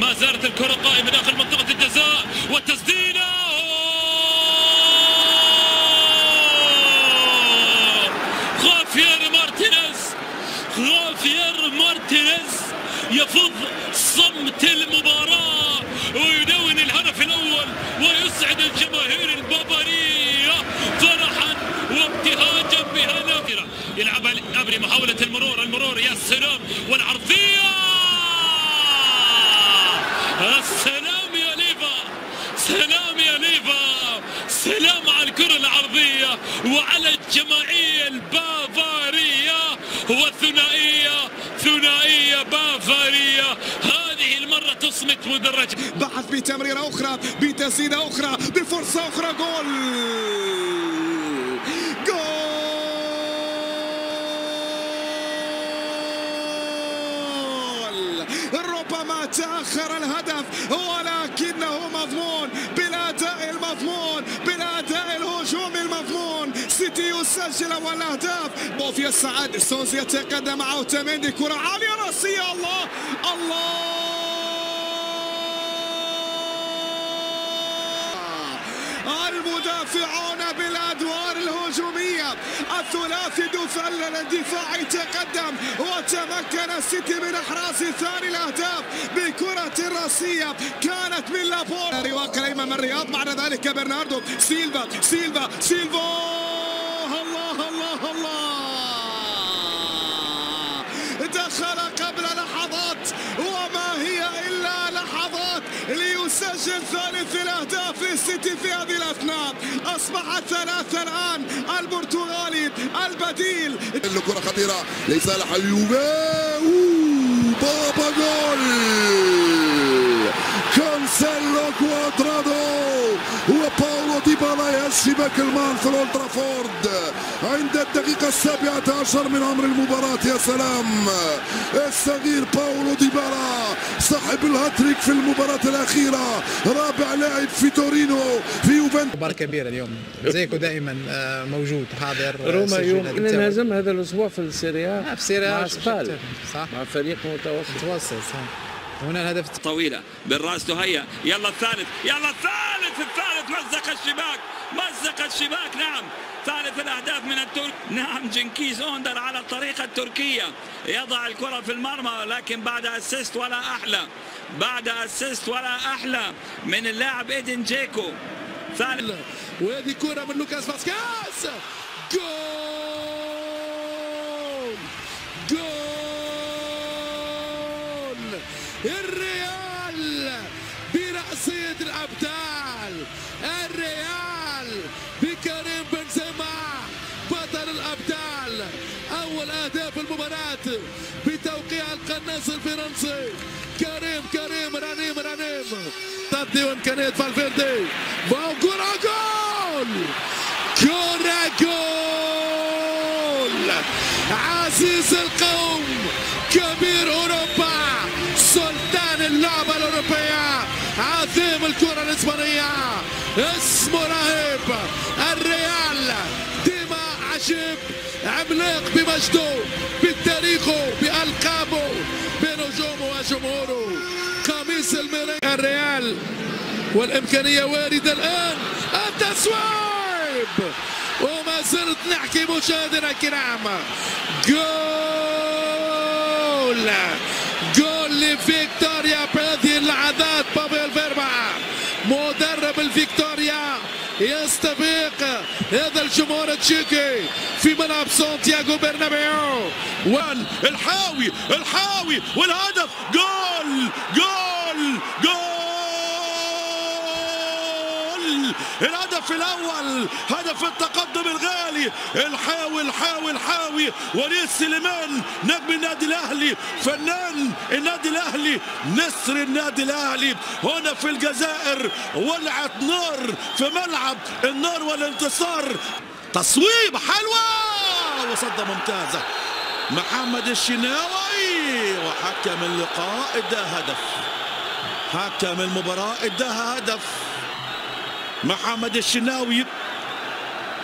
ما زالت الكرة قائمة داخل منطقة الجزاء والتسديدة! خافي مارتينيز! خافي مارتينيز! يفض صمت المباراة ويدون الهدف الأول ويسعد الجماهير البافارية فرحا وابتهاجا بهذا يلعب أبري محاولة المرور المرور يا سلام والعرضية السلام يا ليفا سلام يا ليفا سلام على الكرة وعلى الجماعية البافارية والثنائية ثنائية بافارية. هذه المرة تصمت مدرج. بحث بتمريرة أخرى بتسديدة أخرى بفرصة أخرى. جول! ربما تأخر الهدف ولكنه مضمون بالأداء المضمون. سيتي يسجل أهداف. بوفيا السعد سونز يتقدم مع أوتاميندي. كرة عالية رأسية. الله الله. المدافعون بالأدوار الهجومية. الثلاثي دفل الدفاع تقدم وتمكن السيتي من إحراز ثاني الأهداف بكرة رأسية. كانت من لابور رواق الأيمن من الرياض. بعد ذلك برناردو سيلفا سيلفا سيلفا. الله الله الله. دخل قبل لحظات وما هي إلا لحظات ليسجل ثالث الأهداف للسيتي في هذه الأثناء. أصبح ثلاثة الآن البرتغالي البديل. الكرة خطيرة لصالح اليوفي بابا جول. كانسيلو كوادرادو. وباولو ديبالا يشبك المان في الأولد ترافورد عند الدقيقة السابعة عشر من عمر المباراة يا سلام. الصغير باولو ديبالا صاحب الهاتريك في المباراة الأخيرة. رابع لاعب في تورينو في يوفنتوس. مباراة كبيرة اليوم. زيكو دائما آه، موجود حاضر آه، روما هدف. انهزم هذا الأسبوع في السيريا آه، في سيريا مع سبال. صح. مع فريق متوسط. متوسط صح. هنا الهدف. طويلة. بالرأس تهيأ. يلا الثالث. يلا الثالث. الثالث مزق الشباك مزق الشباك نعم. ثالث الأهداف من الترك نعم جنكيز أوندر على الطريقة التركية. يضع الكرة في المرمى لكن بعد assist ولا أحلى. بعد assist ولا أحلى من اللاعب إيدن جيكو. ثالث. وهذه كرة من لوكاس فاسكاس جول! القناص الفرنسي. كريم كريم كريم كريم. تدي إمكانية فالفيردي. وكرة جول! كرة جول! عزيز القوم كبير أوروبا. سلطان اللعبة الأوروبية. عظيم الكرة الإسبانية. اسمه رهيب. الريال. ديما عجيب عملاق بمجده بتاريخه بألقابه. بنجومه وجمهوره قميص الميرينغي الريال. والإمكانية واردة الآن. التصويب وما زلت نحكي مشاهدينا الكرام. جول! جول لفيكتوريا. بهذه اللحظات بافل فربا. مدرب الفيكتوريا. يستبيق هذا الجمهور التشيكي في ملعب سانتياغو برنابيو. الحاوي الحاوي والهدف. جول! جول جول الهدف الأول هدف التقدم الغالي الحاوي الحاوي الحاوي وليد سليمان نجم النادي الأهلي فنان النادي الأهلي نسر النادي الأهلي هنا في الجزائر ولعت نار في ملعب النار والانتصار. تصويب حلوة وصده ممتازة. محمد الشناوي وحكم اللقاء اداها هدف. حكم المباراة اداها هدف. محمد الشناوي.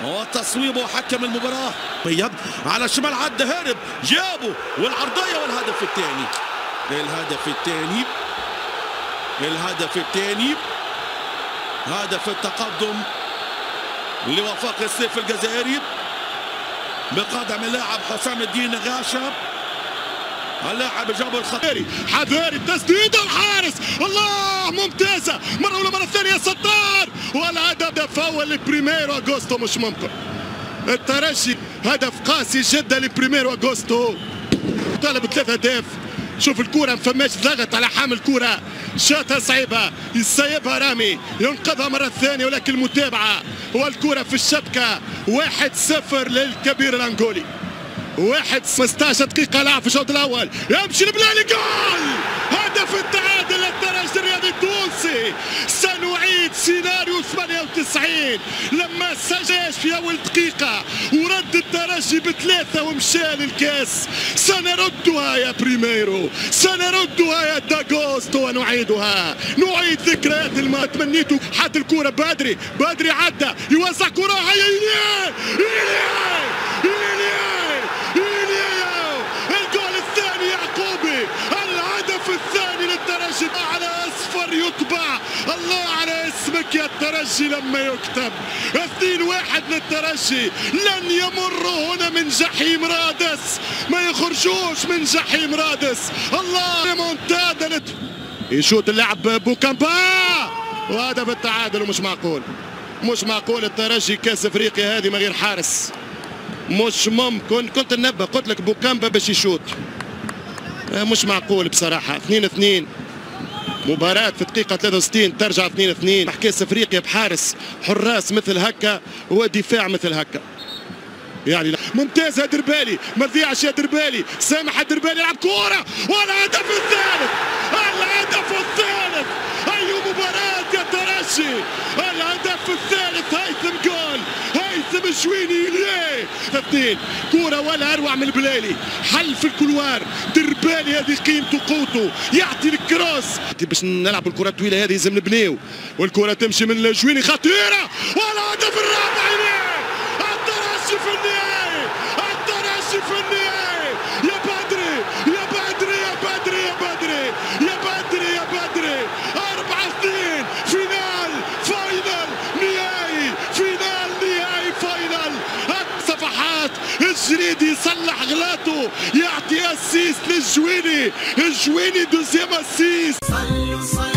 وتصويبه حكم المباراة. طيب على الشمال عدى هرب جابه والعرضية والهدف الثاني. الهدف الثاني. الهدف الثاني. هدف التقدم لوفاق سطيف الجزائري. بقدم اللاعب حسام الدين غشة اللاعب جابر خطيري حذاري التسديده الحارس. الله ممتازة. مرة ولا مرة ثانية ستار. والهدف اول لبريميرو أغوستو. مش ممكن. الترجي هدف قاسي جدا لبريميرو أغوستو. طالب ثلاث اهداف شوف الكرة ما فماش ضغط على حامل الكرة شاطها صعيبة. يسيبها رامي. ينقذها مرة ثانية ولكن المتابعة. والكرة في الشبكة. واحد صفر للكبير الأنغولي. واحد 15 دقيقة لعب في الشوط الأول. يمشي البلالي جول! هدف التعادل للترجي الرياضي التونسي. سنعيد سيناريو 98 لما سجل في أول دقيقة ورد الترجي بثلاثة ومشى للكاس. سنردها يا بريميرو. سنردها يا داغوستو ونعيدها. نعيد ذكريات الما تمنيتوا حتى الكرة بدري بدري عدى. يوزع كرة. هيا إيليا إيليا إيليا الجول الثاني يعقوبي الهدف الثاني للترجي على اصفر يطبع الله على اسمك يا الترجي لما يكتب. اثنين واحد للترجي. لن يمروا هنا من جحيم رادس. ما يخرجوش من جحيم رادس. الله ريمونتادا لت... يشوط اللاعب بوكامبا. وهدف التعادل ومش معقول. مش معقول الترجي كاس افريقيا هذه من غير حارس. مش ممكن. كنت ننبه قلت لك بوكامبا باش يشوط. مش معقول بصراحة. 2 2 مباراة في دقيقة 63 ترجع 2 2 كاس إفريقيا بحارس حراس مثل هكا ودفاع مثل هكا. يعني لا. ممتاز يا دربالي ما تضيعش يا دربالي سامح دربالي يلعب كورة والهدف الثالث الهدف الثالث. أي مباراة يا ترجي الهدف الثالث. هيثم شويني ليه؟ اثنين. كورة ولا أروع من البلالي حل في الكلوار دربالي هذه قيمته قوته يعطي الكروس باش نلعب الكرة الطويلة هذه لازم نبنيو والكرة تمشي من الجويني خطيرة! والهدف الرابع ليه الترجي في النهائي الترجي في النهائي يا بدري! يا بدري! يا بدري! يا بدري! يا بدري! يا بدري! يصلح غلاطه يعطي اسيس للجويني الجويني دوزيام اسيس صلوا.